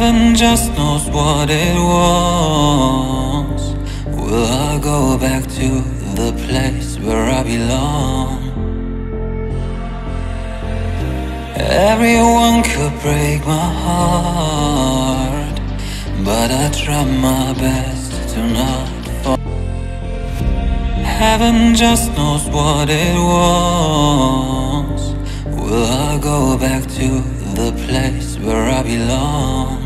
Heaven just knows what it wants. Will I go back to the place where I belong? Everyone could break my heart, but I try my best to not fall. Heaven just knows what it wants. Will I go back to place where I belong?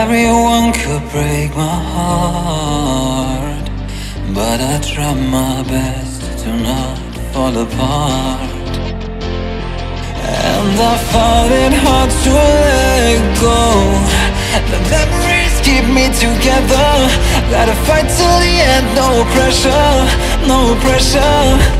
Everyone could break my heart, but I try my best to not fall apart. And I find it hard to let go. The memories keep me together. Gotta fight till the end, no pressure, no pressure.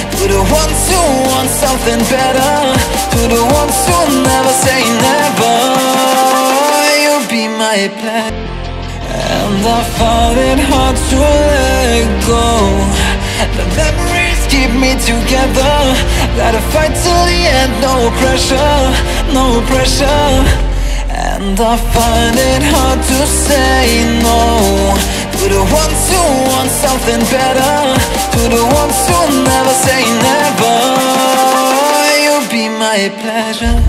To the ones who want something better? To the ones who never say never? You'll be my pledge and I find it hard to let go. The memories keep me together. Gotta fight till the end, no pressure, no pressure. And I find it hard to say no To the ones who want something better. To the ones who never say never. You'll be my pleasure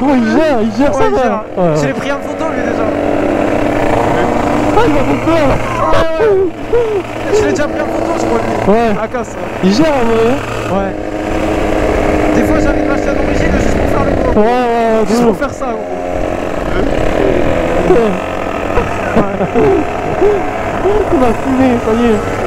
gros, il gère, il gère Ouais, ça il va. gère. Ouais, Je ouais. l'ai pris en photo lui déjà. Ah, il m'a fait peur. Je l'ai déjà pris en photo je crois lui. Ouais. À casse. Il gère en vrai. Ouais. Des fois j'arrive à acheter à l'origine juste pour faire le Ouais, gros. ouais, ouais, Juste pour faire ça gros. Il m'a fumé, ça y est.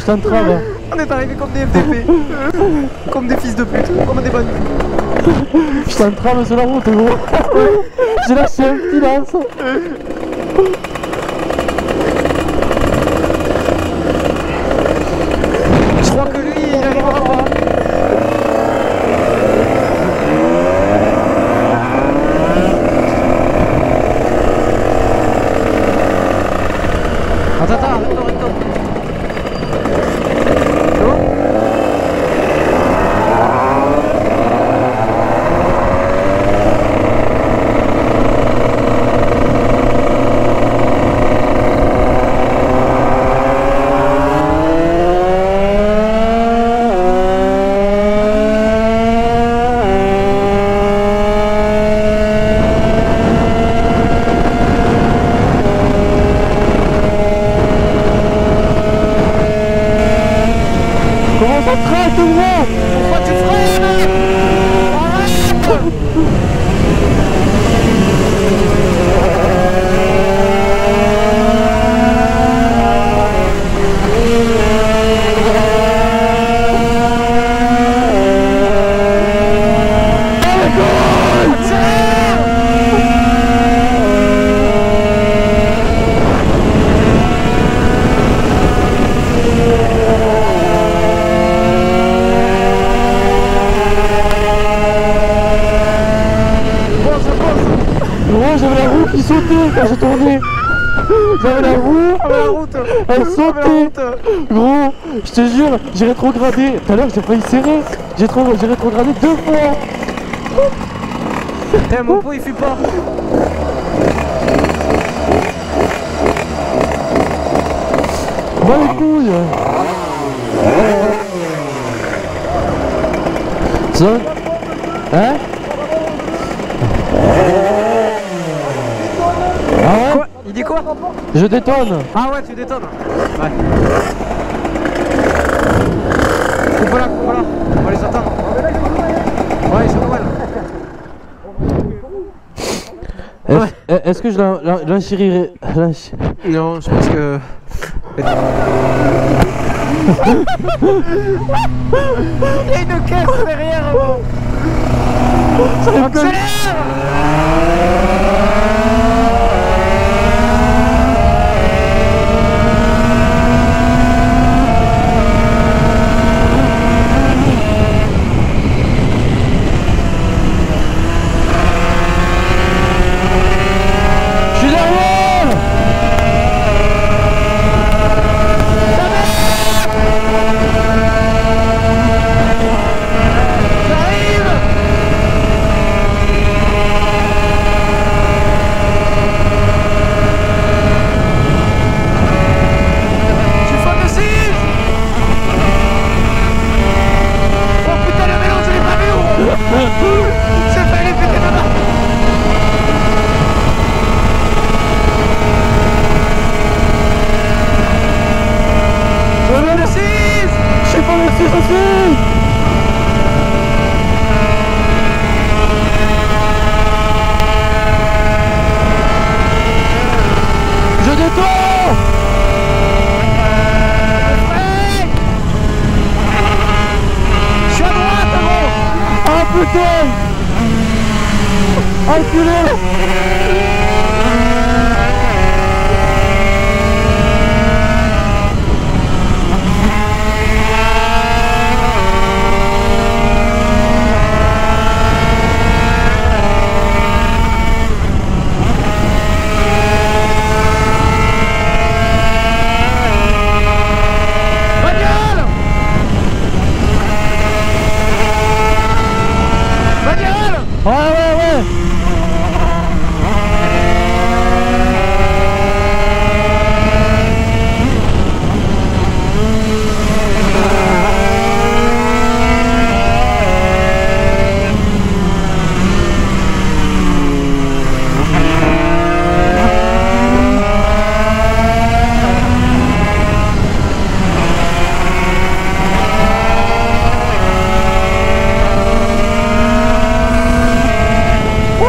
je t'entrave. On est arrivé comme des FDP. comme des fils de pute. Comme des bonnes. Je t'entrave sur la route, gros. J'ai lâché un petit lance. Je crois que lui, il arrivera pas. Attends, attends, arrête-toi, arrête-toi. C'est bon Comment ça traque, gros Pourquoi tu freines Arrête Pense, pense Gros, j'avais la roue qui sautait quand j'ai tourné. J'avais la roue, Avec la route elle sautait. Gros, je te jure, j'ai rétrogradé. Tout à l'heure, j'ai failli serrer. J'ai trop- rétrogradé deux fois. Eh, mon pot il fuit pas Va les couilles. Zone Hein Ah ouais Quoi Il dit quoi Je détonne Ah ouais, tu détonnes Ouais. Coupe là, coupe là. On va les attendre. Ouais, ils sont pas mal. Est-ce que je l'ench- Non, je pense que. Il y a une caisse derrière. Accélère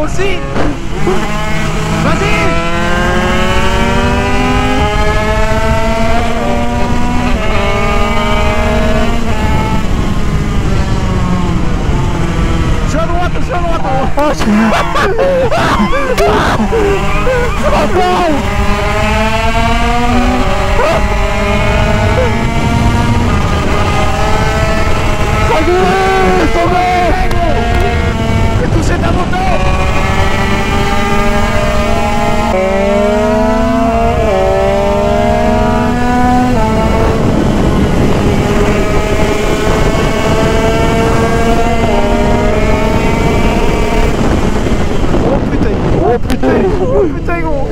aussi Vas-y Je suis à droite, je suis à droite Oh, je... Ça va pas Ça glisse Ça va J'ai touché ta moto Oh putain Oh putain Oh putain gros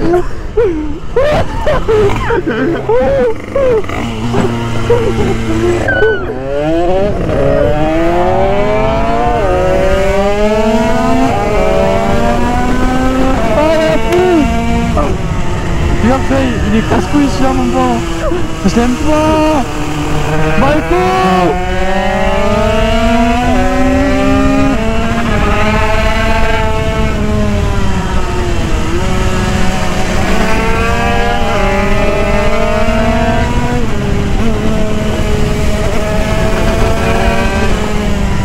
Ah, il a plus Regarde, ça, il est casse-couille celui-là, mon gars Je l'aime pas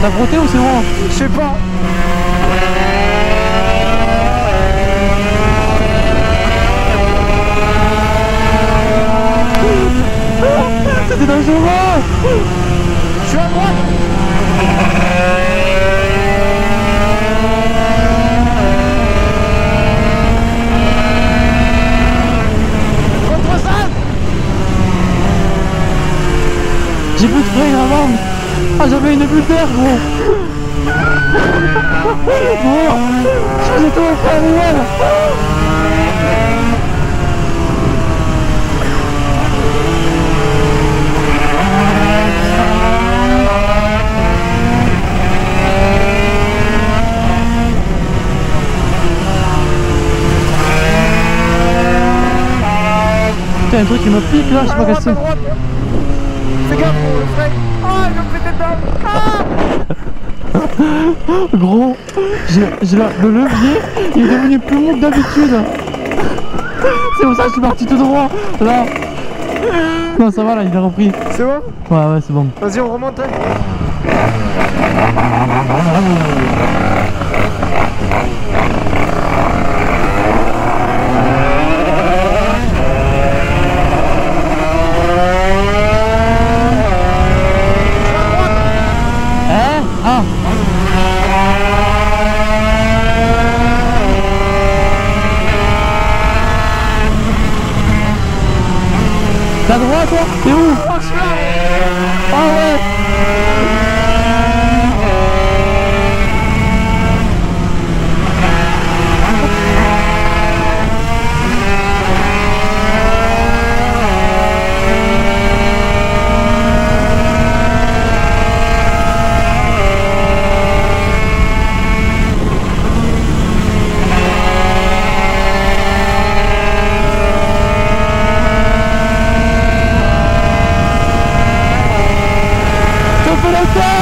T'as frotté ou c'est bon Je sais pas. C'était dangereux Je suis à droite Contre ça J'ai plus de frein avant Ah j'avais une bulle d'air gros. Tout le frein réel Putain un truc qui me pique là, je sais pas droite Fais gaffe gros, le frein Ah, je me pétais dedans Ah Gros, j'ai le levier, il est devenu plus mou que d'habitude. C'est pour ça que je suis parti tout droit. Là. Non, ça va là, il a repris. C'est bon? Ouais, ouais, c'est bon. Vas-y, on remonte. Hein Ah T'as droit toi T'es où Ah ouais Je te fais le temps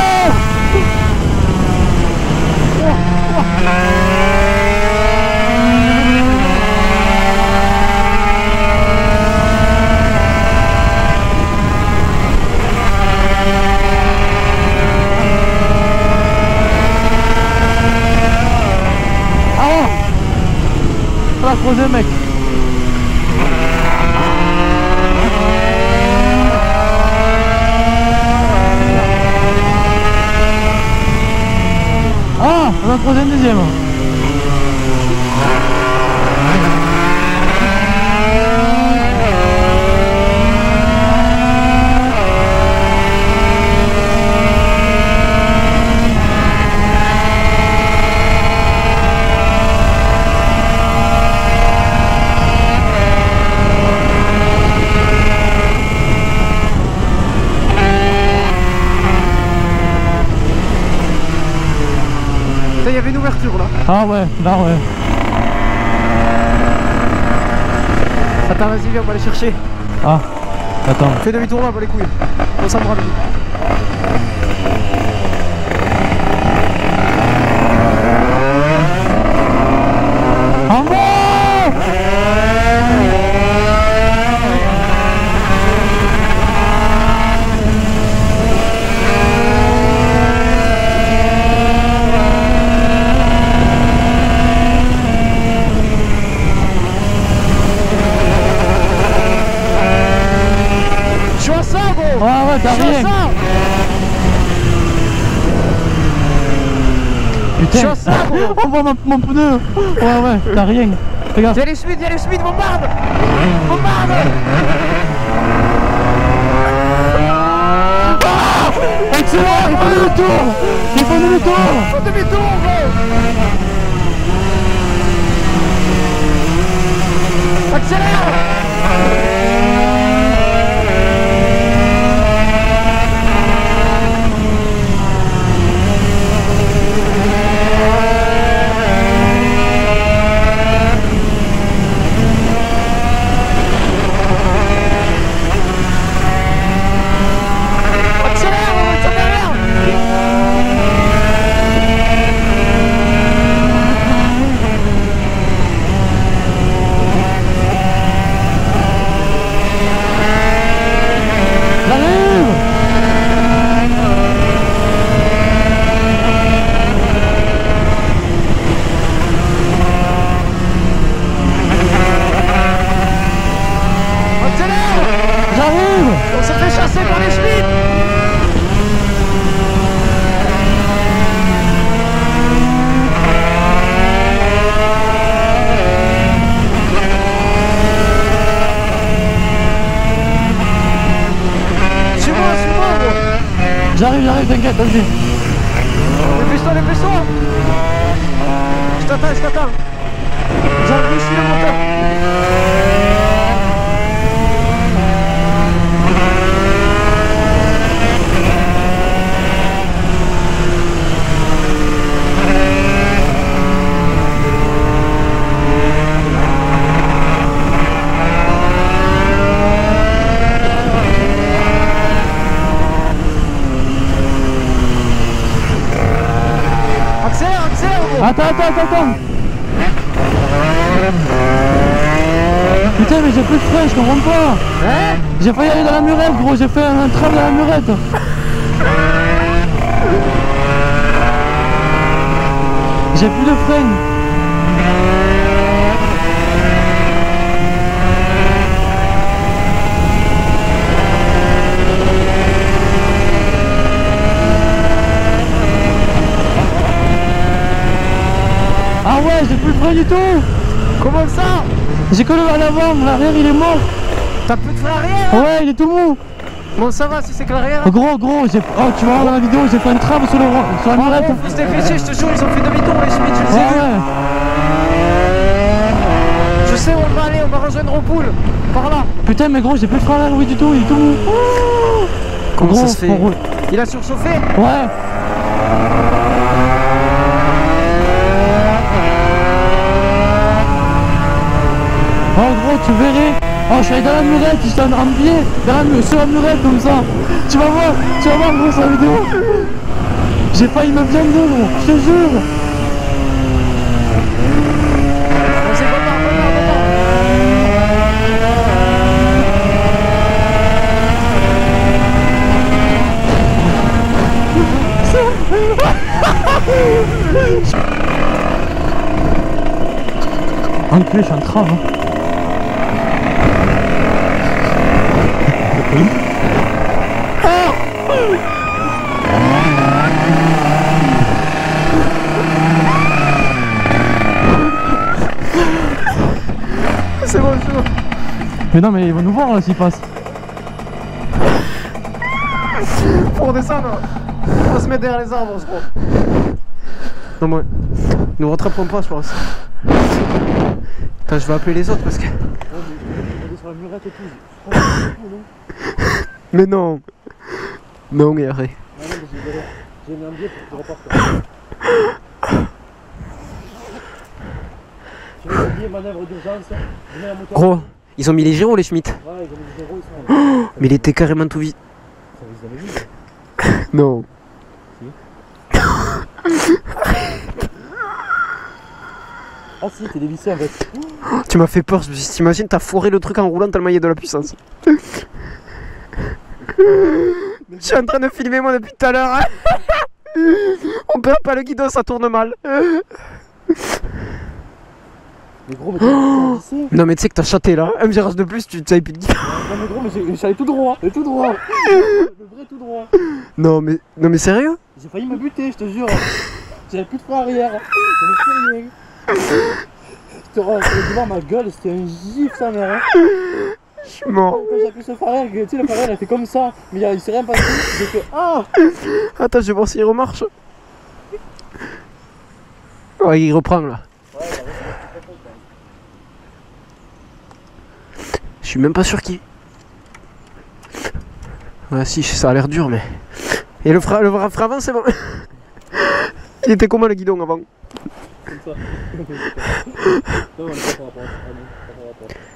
Ah On l'a creusé mec Ah On a un troisième deuxième là. Ah ouais, là ouais. Attends, vas-y, viens, on va aller chercher. Ah, attends. Fais demi-tour là, va les couilles. On s'en branle. En bas Je suis à ça, gros Ouais, ouais, t'as Je suis à rien. ça Je suis gros. On voit mon, mon pneu. Ouais, ouais, t'as rien. Regarde. Y'a les Smith, y'a les Smith, bombarde. Bombarde. Excellent, il faut demi-tour Il faut demi-tour Fais demi-tour, gros Accélère Accélère, on va derrière J'arrive Accélère J'arrive On s'est fait chasser par les Schmitt Suis-moi, suis-moi, gros J'arrive, j'arrive, t'inquiète, vas-y. Dépêche-toi, dépêche-toi. Je t'attends, je t'attends. J'arrive, suis le moteur Accélère, accélère, gros Attends, attends, attends, Putain, mais j'ai plus de frein, je comprends pas. Hein J'ai failli aller dans la murette, gros, j'ai fait un tram dans la murette. J'ai plus de frein J'ai plus de frein du tout. Comment ça? J'ai que le à l'avant, l'arrière il est mort. T'as plus de frein arrière Ouais, il est tout mou. Bon, ça va si c'est que l'arrière Gros, gros, j'ai... Oh, tu vas voir dans la vidéo, j'ai fait un tram sur, le... sur la murette faut se dépêcher, je te jure, ils ont fait demi-tour les Schmitt, je les ai Ouais, Je sais où on va aller, on va rejoindre Ropoul. Par là. Putain, mais gros, j'ai plus de frein à oui, du tout, il est tout mou. Comment Gros, ça se fait? roule- Il a surchauffé? Ouais Oh gros tu verrais Oh je suis allé dans la murette, je suis en en pied dans la, sur la murette comme ça. Tu vas voir, tu vas voir gros la vidéo. J'ai failli me blender gros, je te jure. Pas pas pas Enculé, je suis en trave hein. C'est bon, c'est bon. Mais non mais ils vont nous voir là s'ils passent Faut redescendre. On va se mettre derrière les arbres, je crois. Non, moi. Nous rattraperons pas, je pense. Putain, je vais appeler les autres parce que. Mais non Non, mais arrête. Premier manœuvre d'urgence, je mets la moto. Gros, ils ont mis les gyros les Schmitt. Ouais, ils ont mis des zéros, ils sont Mais il était carrément tout vide. Non. Ah si, t'es dévissé en fait. Tu m'as fait peur, t'imagines, t'as foiré le truc en roulant tellement il y a de la puissance. Je suis en train de filmer moi depuis tout à l'heure. On perd pas le guidon, ça tourne mal. Mais gros, mais dévissé. Non mais tu sais que t'as chaté là, un virage de plus, tu savais plus de guidon. Non mais gros, mais j'ai- j'allais tout droit, et tout droit. Le vrai tout droit. Non mais, non mais sérieux? J'ai failli me buter, je te jure. J'avais plus de frein arrière. J'avais plus rien. Je te rends, devant, ma gueule, c'était un gif sa mère. Hein. Je suis mort. Quand j'ai appuyé sur le frein arrière, tu sais, le frein arrière, il a fait comme ça. Mais il s'est rien passé. J'ai fait Ah Attends, je vais voir s'il remarche. Ouais, il reprend là. Je suis même pas sûr qu'il. Ouais, si, ça a l'air dur, mais. Et le le frein avant, c'est bon. Il était comment le guidon avant? Comme ça.